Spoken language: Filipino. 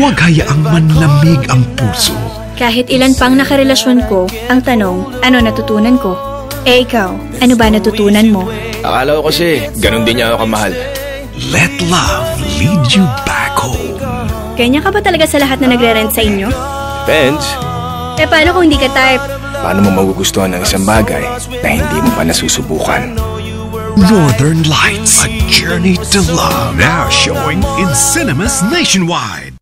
Huwag hayaang manlamig ang puso. Kahit ilan pang nakarelasyon ko, ang tanong, ano natutunan ko? Eh ikaw, ano ba natutunan mo? Akala ko kasi, ganun din niya ako kamahal. Let love lead you back home. Ganyan ka ba talaga sa lahat na nagre-rent sa inyo? Depends. Eh paano kung hindi ka type? Paano mo magugustuhan ng isang bagay na hindi mo pa nasusubukan? Northern Lights, a journey to love. Now showing in cinemas nationwide.